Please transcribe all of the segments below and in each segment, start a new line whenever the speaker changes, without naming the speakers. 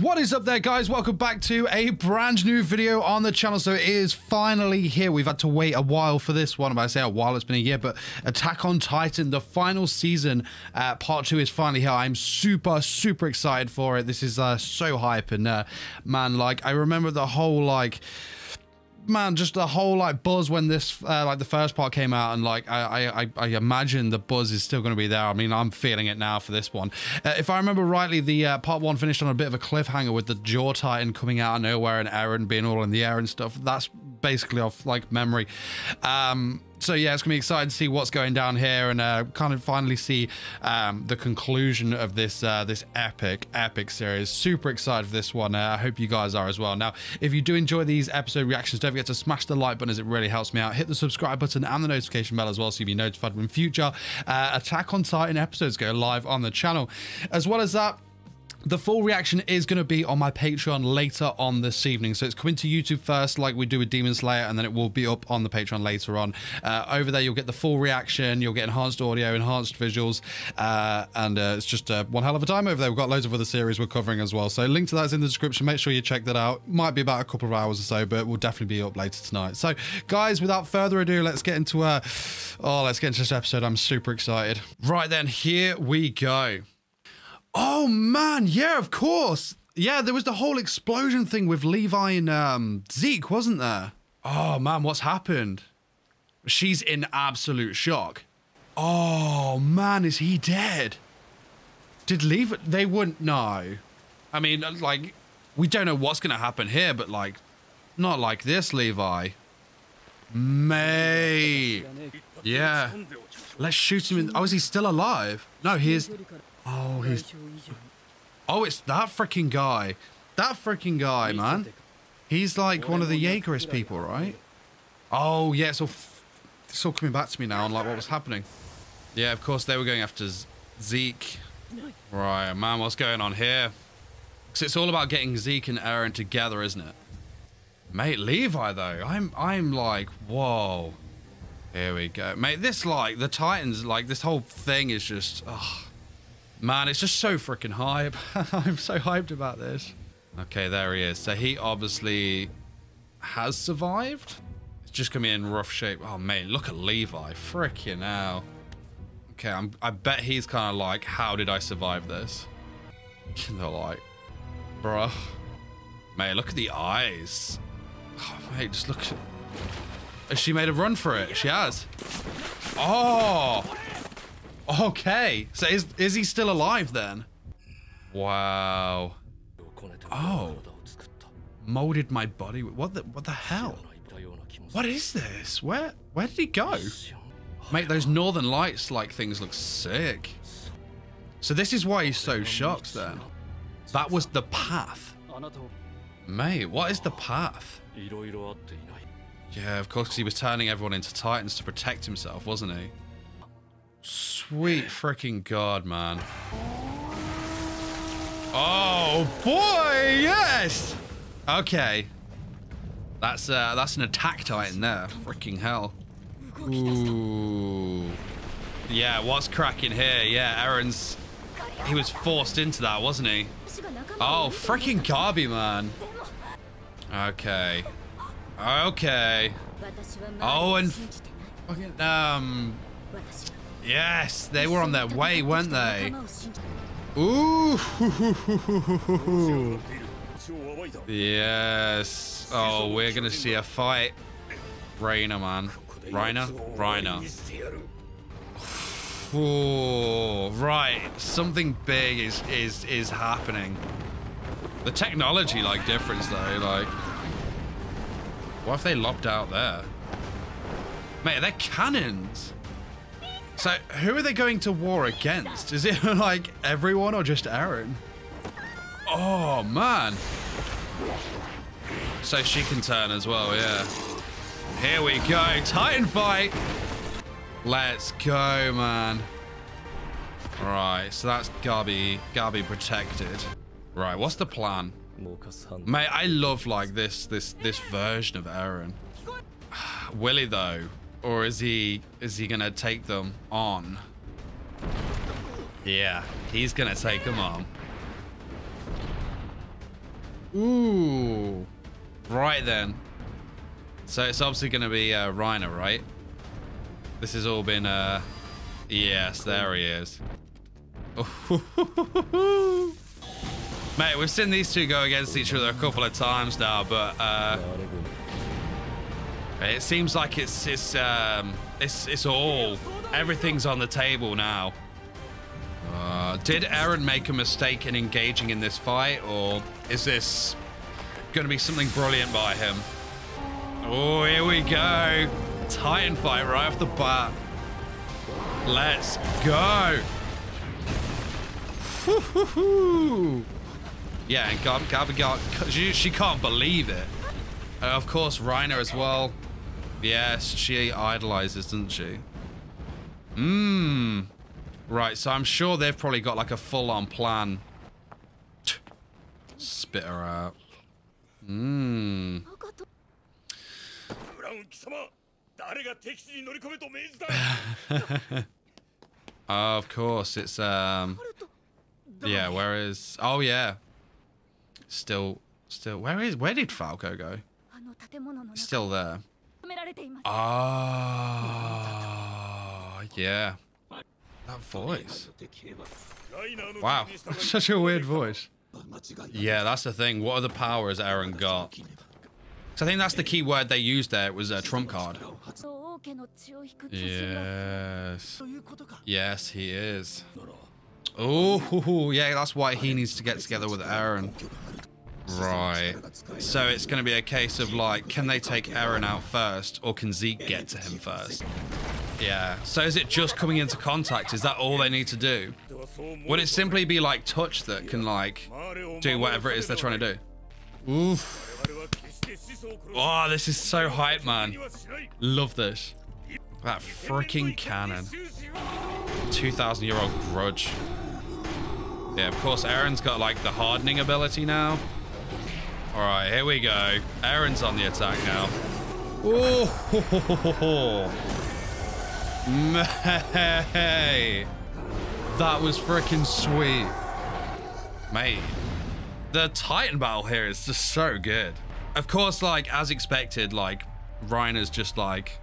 What is up there guys? Welcome back to a brand new video on the channel. So it is finally here. We've had to wait a while for this one. I say a while, it's been a year, but Attack on Titan, the final season, uh, part two is finally here. I'm super, super excited for it. This is uh, so hype and uh, man, like I remember the whole like man, just the whole like buzz when this uh, like the first part came out, and like I I, I imagine the buzz is still going to be there. I mean, I'm feeling it now for this one. Uh, if I remember rightly, the uh, part one finished on a bit of a cliffhanger with the Jaw Titan coming out of nowhere and Eren being all in the air and stuff. That's basically off like memory. Um, so yeah, it's gonna be exciting to see what's going down here and uh, kind of finally see um, the conclusion of this uh, this epic epic series. Super excited for this one. Uh, I hope you guys are as well. Now, if you do enjoy these episode reactions, don't forget to smash the like button as it really helps me out. Hit the subscribe button and the notification bell as well, so you'll be notified when future uh, Attack on Titan episodes go live on the channel. As well as that. The full reaction is going to be on my Patreon later on this evening. So it's coming to YouTube first, like we do with Demon Slayer, and then it will be up on the Patreon later on. Uh, over there, you'll get the full reaction, you'll get enhanced audio, enhanced visuals, uh, and uh, it's just uh, one hell of a time over there. We've got loads of other series we're covering as well. So link to that is in the description. Make sure you check that out. Might be about a couple of hours or so, but we'll definitely be up later tonight. So, guys, without further ado, let's get into uh, oh, let's get into this episode. I'm super excited. Right then, here we go. Oh man, yeah, of course. Yeah, there was the whole explosion thing with Levi and um, Zeke, wasn't there? Oh man, what's happened? She's in absolute shock. Oh man, is he dead? Did Levi? They wouldn't know. I mean, like, we don't know what's gonna happen here, but like, not like this, Levi. May. Yeah. Let's shoot him in. Oh, is he still alive? No, he is. Oh, he's. Oh, it's that freaking guy. That freaking guy, man. He's like one of the Jaegerist people, right? Oh, yeah, it's all, it's all coming back to me now on like what was happening. Yeah, of course, they were going after Zeke. Right, man, what's going on here? Because it's all about getting Zeke and Eren together, isn't it? Mate, Levi, though, I'm, I'm like, whoa. Here we go. Mate, this, like, the Titans, like, this whole thing is just, oh, Man, it's just so freaking hype. I'm so hyped about this. Okay, there he is. So he obviously has survived. It's just gonna be in rough shape. Oh, man, look at Levi. Freaking hell. Okay, I'm, I bet he's kind of like, how did I survive this? They're like, bruh. Mate, look at the eyes. Oh, mate, just look at. Has she made a run for it? She has. Oh! Okay. So is is he still alive then? Wow. Oh. Molded my body. What the what the hell? What is this? Where where did he go? Mate, those northern lights like things look sick. So this is why he's so shocked then. That was the path. Mate, what is the path? Yeah, of course, he was turning everyone into titans to protect himself, wasn't he? Sweet freaking god, man. Oh boy, yes. Okay. That's uh that's an attack titan there. Freaking hell. Ooh. Yeah, what's cracking here? Yeah, Eren's he was forced into that, wasn't he? Oh, freaking Gabi, man. Okay. Okay. Oh, and fucking um Yes, they were on their way, weren't they? Ooh. yes. Oh, we're going to see a fight. Reiner, man. Reiner? Reiner. Oh, right. Something big is, is, is happening. The technology, like, difference, though. Like, what if they lopped out there? Mate, they're cannons. So, who are they going to war against? Is it like everyone or just Eren? Oh, man. So she can turn as well, yeah. Here we go. Titan fight. Let's go, man. Right, so that's Gabi, Gabi protected. Right, what's the plan? Mate, I love like this, this, this version of Eren. Willy though, or is he is he gonna take them on? Yeah, he's gonna take them on. Ooh. Right then. So it's obviously to be uh, Reiner, right? This has all been, uh... Yes, there he is. Mate, we've seen these two go against each other a couple of times now, but, uh... It seems like it's, it's, um... It's, it's all... Everything's on the table now. Uh, did Eren make a mistake in engaging in this fight, or is this going to be something brilliant by him? Oh, here we go. Titan fight right off the bat. Let's go. Yeah, and Gab Gab Gab she, she can't believe it. Uh, of course, Reiner as well. Yes, she idolizes, doesn't she? Mmm. Right, so I'm sure they've probably got like a full-on plan. Spit her out. Mmm. of course, it's um. Yeah, where is? Oh yeah. Still, still. Where is? Where did Falco go? Still there. Ah, yeah. That voice. Wow, such a weird voice. Yeah, that's the thing. What other powers Eren got? So I think that's the key word they used there. It was a trump card. Yes. Yes, he is. Oh, yeah, that's why he needs to get together with Eren. Right. So it's going to be a case of like, can they take Eren out first or can Zeke get to him first? Yeah. So is it just coming into contact? Is that all they need to do? Would it simply be like touch that can like do whatever it is they're trying to do? Oof. Oh, this is so hype, man. Love this. That freaking cannon. 2,000 year old grudge. Yeah, of course, Eren's got like the hardening ability now. All right, here we go. Eren's on the attack now. Oh, May. That was freaking sweet. Mate, the Titan battle here is just so good. Of course, like, as expected, like, Reiner's just like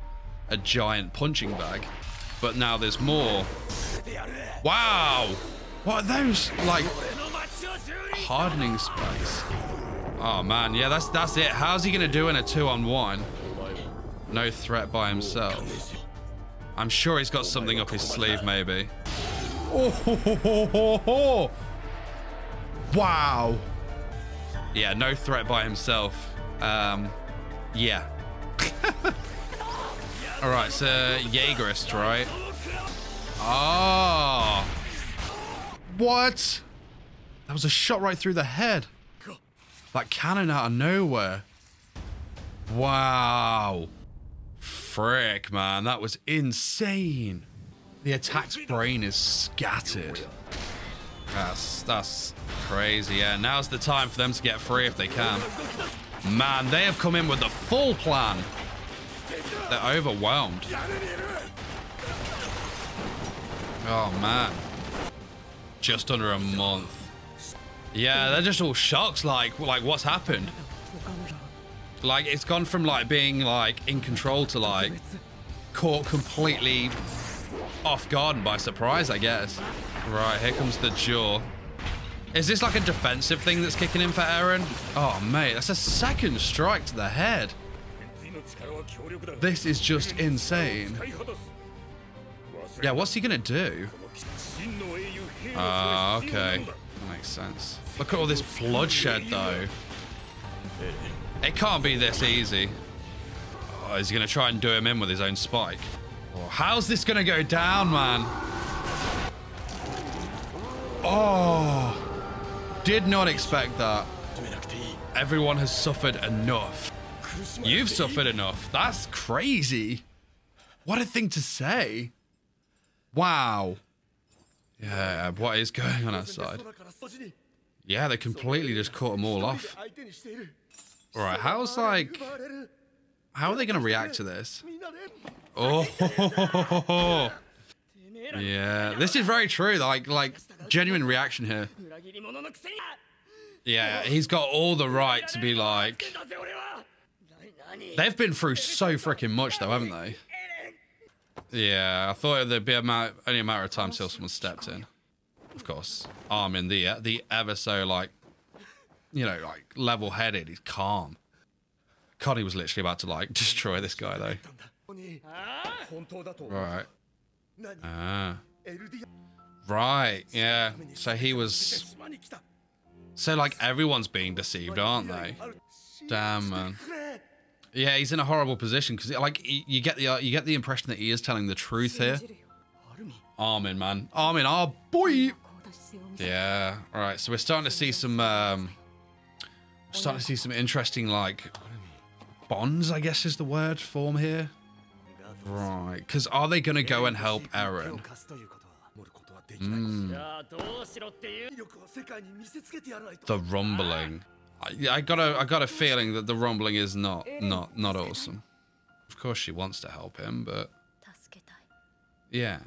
a giant punching bag. But now there's more. Wow! What are those, like, hardening spikes? Oh man, yeah, that's that's it. How's he gonna do in a two-on-one? No threat by himself. I'm sure he's got something up his sleeve, maybe. Oh, ho, ho, ho, wow. Yeah, no threat by himself. Um, yeah. All right, so Jaegerist, right? Oh. What? That was a shot right through the head. That cannon out of nowhere. Wow. Frick, man. That was insane. The attack's brain is scattered. That's, that's crazy. Yeah, now's the time for them to get free if they can. Man, they have come in with the full plan. They're overwhelmed. Oh, man. Just under a month. Yeah, they're just all shocked, like, like what's happened? Like, it's gone from, like, being, like, in control to, like, caught completely off guard by surprise, I guess. Right, here comes the jaw. Is this like a defensive thing that's kicking in for Eren? Oh, mate, that's a second strike to the head. This is just insane. Yeah, what's he gonna do? Ah, uh, okay. Makes sense. Look at all this bloodshed, though. It can't be this easy. Oh, is he gonna try and do him in with his own spike? Oh, how's this gonna go down, man? Oh. Did not expect that. Everyone has suffered enough. You've suffered enough. That's crazy. What a thing to say. Wow. Yeah, what is going on outside? Yeah, they completely just caught them all off. Alright, how's like... How are they going to react to this? Oh, yeah, this is very true. Like, like genuine reaction here. Yeah, he's got all the right to be like. They've been through so freaking much, though, haven't they? Yeah, I thought there'd be a matter, only a matter of time till someone stepped in. Of course, Armin, the the ever so like, you know, like level-headed. He's calm. Connie was literally about to like destroy this guy though. Right. Ah. Right. Yeah. So he was. So like everyone's being deceived, aren't they? Damn man. Yeah, he's in a horrible position because like you get the uh, you get the impression that he is telling the truth here. Armin, man, Armin, our boy. Yeah. All right. So we're starting to see some. Um, starting to see some interesting like bonds. I guess is the word form here. Right. Because are they going to go and help Eren? Mm. The rumbling. I, I got a I got a feeling that the rumbling is not not not awesome. Of course, she wants to help him, but yeah.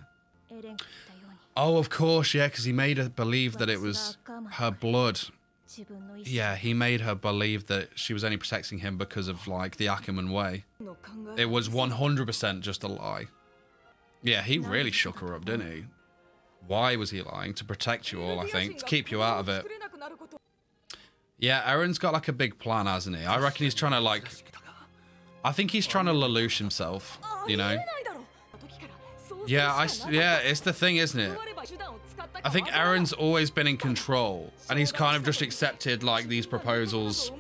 Oh, of course, yeah, because he made her believe that it was her blood. Yeah, he made her believe that she was only protecting him because of like the Ackerman way. It was 100% just a lie. Yeah, he really shook her up, didn't he? Why was he lying? To protect you all, I think. To keep you out of it. Yeah, Eren's got like a big plan, hasn't he? I reckon he's trying to like... I think he's trying to Lelouch himself, you know? Yeah, I, yeah, it's the thing, isn't it? I think Eren's always been in control, and he's kind of just accepted like these proposals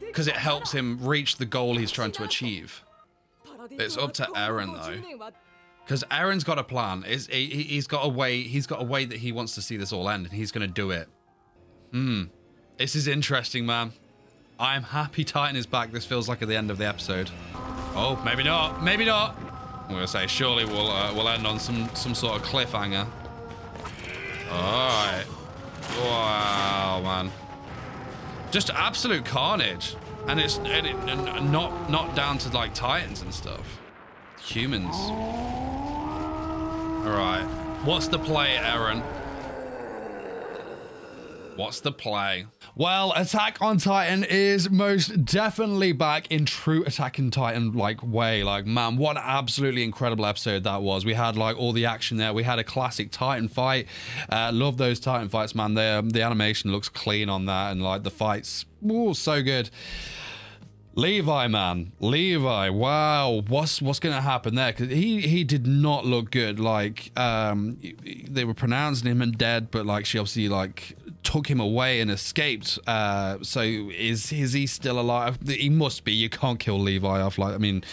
because it helps him reach the goal he's trying to achieve. It's up to Eren though, because Eren's got a plan. Is he, he's got a way. He's got a way that he wants to see this all end, and he's going to do it. Hmm. This is interesting, man. I am happy Titan is back. This feels like at the end of the episode. Oh, maybe not. Maybe not. I'm gonna say surely we'll uh, we'll end on some some sort of cliffhanger. All right. Wow, man. Just absolute carnage, and it's and it, and not not down to like titans and stuff. Humans. All right. What's the play, Eren? What's the play? Well, Attack on Titan is most definitely back in true Attack on Titan like way. Like, man, what an absolutely incredible episode that was. We had like all the action there. We had a classic Titan fight. Uh, love those Titan fights, man. The, um, the animation looks clean on that and like the fights, ooh, so good. Levi, man, Levi. Wow, what's what's gonna happen there? Because he he did not look good. Like um, they were pronouncing him and dead, but like she obviously like took him away and escaped. Uh, so is is he still alive? He must be. You can't kill Levi off. Like I mean,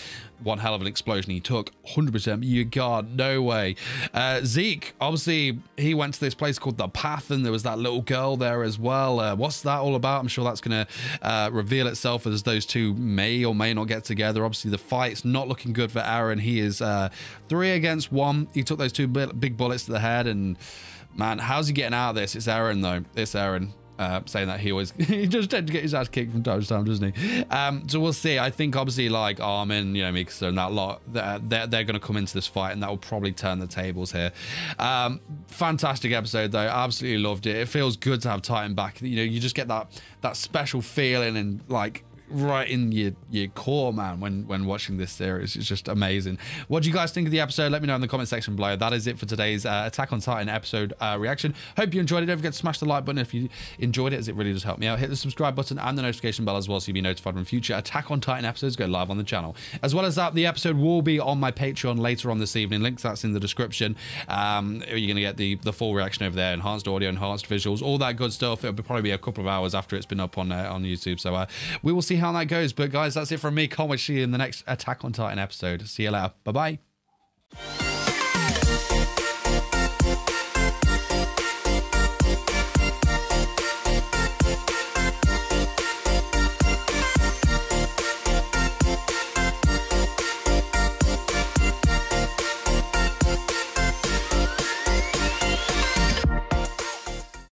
one hell of an explosion he took. 100%. You God, no way. Uh, Zeke, obviously, he went to this place called The Path, and there was that little girl there as well. Uh, what's that all about? I'm sure that's going to uh, reveal itself as those two may or may not get together. Obviously, the fight's not looking good for Eren. He is uh, three against one. He took those two big bullets to the head, and man, how's he getting out of this? It's Eren, though. It's Eren. uh, saying that he always he just tends to get his ass kicked from time to time, doesn't he? Um, so we'll see. I think obviously like Armin, you know, Mikasa and that lot, they're, they're, they're going to come into this fight and that will probably turn the tables here. Um, fantastic episode though. Absolutely loved it. It feels good to have Titan back. You know, you just get that that special feeling and like right in your your core, man, when when watching this series. It's just amazing. What do you guys think of the episode? Let me know in the comment section below. That is it for today's uh, Attack on Titan episode uh, reaction. Hope you enjoyed it. Don't forget to smash the like button if you enjoyed it, as it really does help me out. Hit the subscribe button and the notification bell as well, so you'll be notified when future Attack on Titan episodes go live on the channel. As well as that, the episode will be on my Patreon later on this evening. Links that's in the description. Um, you're gonna get the the full reaction over there, enhanced audio, enhanced visuals, all that good stuff. It'll probably be a couple of hours after it's been up on uh, on YouTube. So uh, we will see how that goes. But guys, that's it from me. Can't see you in the next Attack on Titan episode. See you later. Bye bye.